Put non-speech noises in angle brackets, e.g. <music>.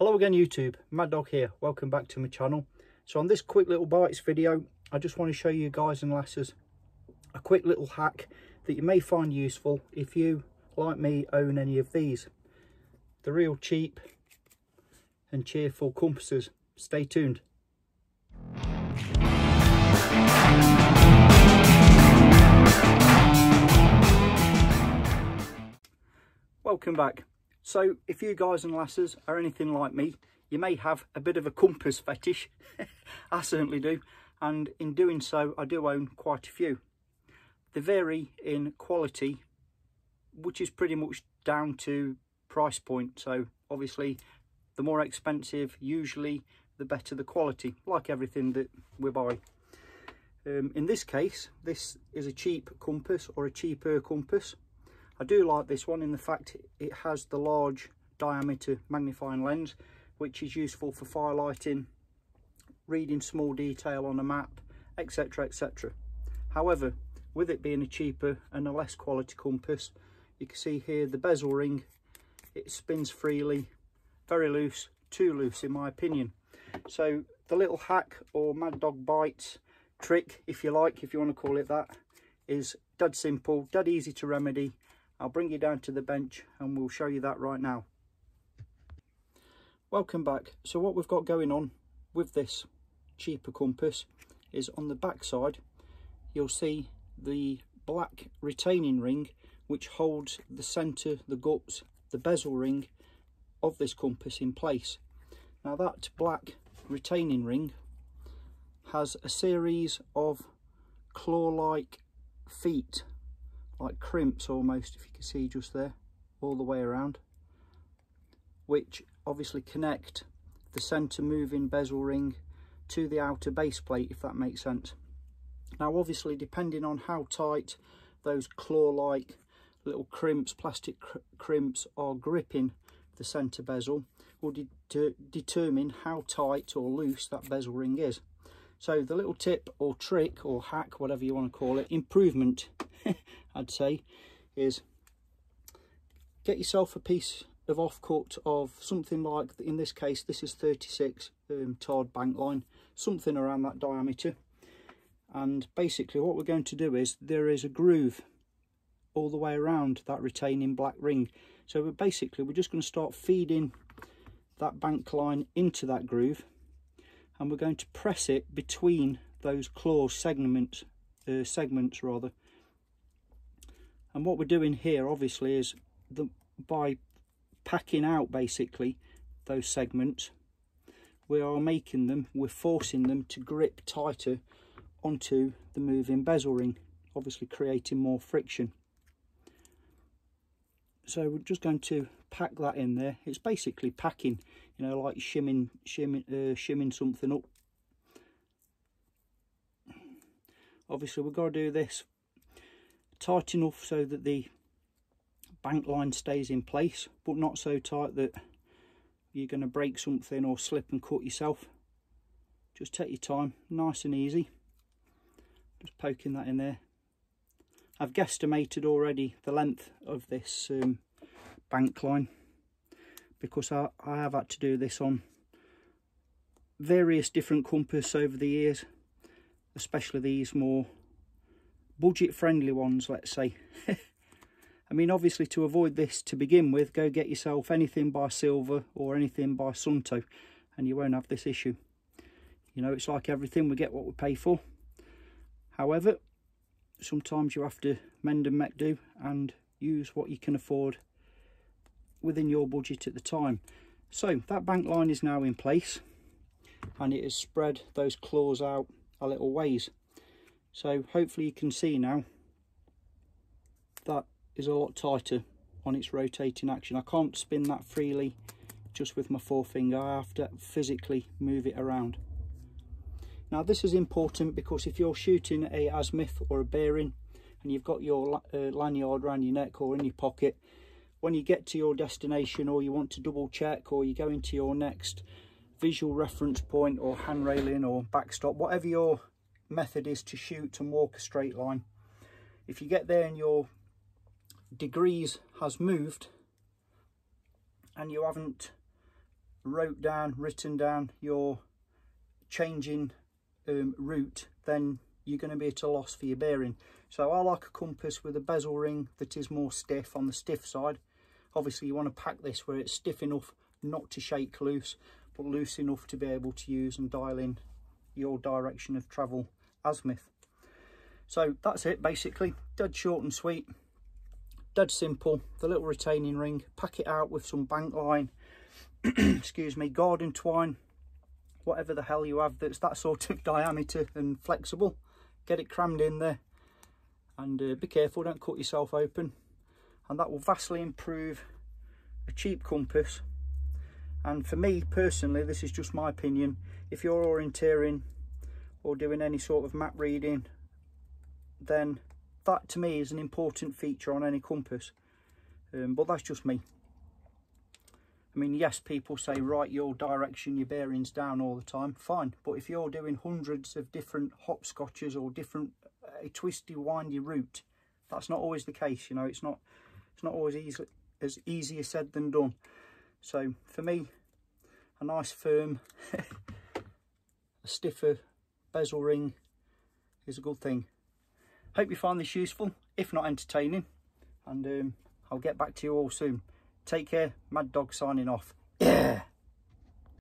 Hello again YouTube, Mad Dog here, welcome back to my channel. So on this quick little bites video, I just want to show you guys and lasses a quick little hack that you may find useful if you, like me, own any of these. The real cheap and cheerful compasses. Stay tuned. Welcome back. So if you guys and lasses are anything like me, you may have a bit of a compass fetish. <laughs> I certainly do. And in doing so, I do own quite a few. They vary in quality, which is pretty much down to price point. So obviously, the more expensive, usually the better the quality, like everything that we buy. Um, in this case, this is a cheap compass or a cheaper compass. I do like this one in the fact it has the large diameter magnifying lens which is useful for firelighting, reading small detail on a map, etc etc. However, with it being a cheaper and a less quality compass, you can see here the bezel ring, it spins freely, very loose, too loose in my opinion. So the little hack or Mad Dog Bites trick, if you like, if you want to call it that, is dead simple, dead easy to remedy I'll bring you down to the bench and we'll show you that right now. Welcome back. So what we've got going on with this cheaper compass is on the back side you'll see the black retaining ring which holds the centre, the guts, the bezel ring of this compass in place. Now that black retaining ring has a series of claw-like feet like crimps almost if you can see just there all the way around which obviously connect the center moving bezel ring to the outer base plate if that makes sense. Now obviously depending on how tight those claw-like little crimps plastic cr crimps are gripping the center bezel will de determine how tight or loose that bezel ring is so the little tip or trick or hack, whatever you want to call it, improvement, <laughs> I'd say, is get yourself a piece of offcut of something like, in this case, this is 36 um, tarred bank line, something around that diameter. And basically what we're going to do is there is a groove all the way around that retaining black ring. So we're basically we're just going to start feeding that bank line into that groove and we're going to press it between those claw segments uh, segments rather. And what we're doing here obviously is the by packing out basically those segments we are making them we're forcing them to grip tighter onto the moving bezel ring obviously creating more friction so we're just going to pack that in there. It's basically packing you know like shimming shimming uh, shimming something up. Obviously we've got to do this tight enough so that the bank line stays in place but not so tight that you're going to break something or slip and cut yourself. Just take your time nice and easy. Just poking that in there I've guesstimated already the length of this um, bank line because I, I have had to do this on various different compass over the years especially these more budget friendly ones let's say. <laughs> I mean obviously to avoid this to begin with go get yourself anything by Silva or anything by Suunto and you won't have this issue. You know it's like everything we get what we pay for. However sometimes you have to mend and make do and use what you can afford within your budget at the time. So that bank line is now in place and it has spread those claws out a little ways. So hopefully you can see now that is a lot tighter on its rotating action. I can't spin that freely just with my forefinger. I have to physically move it around. Now this is important because if you're shooting a azimuth or a bearing and you've got your uh, lanyard around your neck or in your pocket, when you get to your destination or you want to double check or you go into your next visual reference point or hand railing or backstop, whatever your method is to shoot and walk a straight line, if you get there and your degrees has moved and you haven't wrote down, written down your changing um, route, then you're going to be at a loss for your bearing. So I like a compass with a bezel ring that is more stiff on the stiff side. Obviously you want to pack this where it's stiff enough not to shake loose, but loose enough to be able to use and dial in your direction of travel azimuth. So that's it basically, dead short and sweet, dead simple. The little retaining ring, pack it out with some bank line, <clears throat> excuse me, garden twine, whatever the hell you have that's that sort of <laughs> diameter and flexible. Get it crammed in there and uh, be careful, don't cut yourself open. And that will vastly improve a cheap compass. And for me personally, this is just my opinion, if you're orienteering or doing any sort of map reading then that to me is an important feature on any compass. Um, but that's just me. I mean, yes, people say write your direction, your bearings down all the time, fine. But if you're doing hundreds of different hopscotches or different a uh, twisty, windy route, that's not always the case. You know, it's not it's not always easy as easier said than done. So for me, a nice firm, <laughs> a stiffer bezel ring is a good thing. Hope you find this useful, if not entertaining, and um, I'll get back to you all soon. Take care, Mad Dog signing off. Yeah.